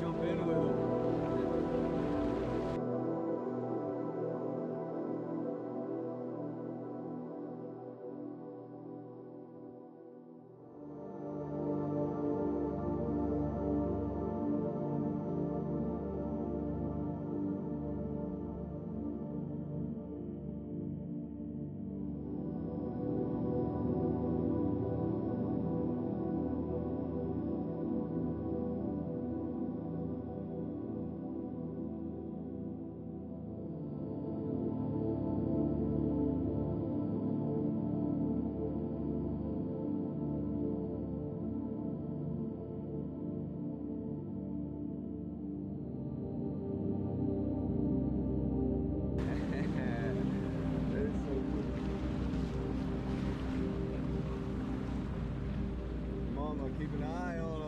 jump in keep an eye on